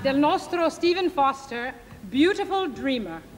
del nostro Stephen Foster, Beautiful Dreamer.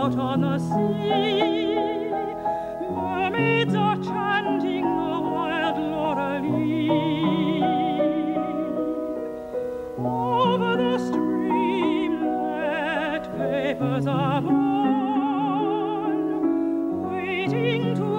out on the sea. Mermaids are chanting the wild Lorelei. Over the stream that papers are blown, waiting to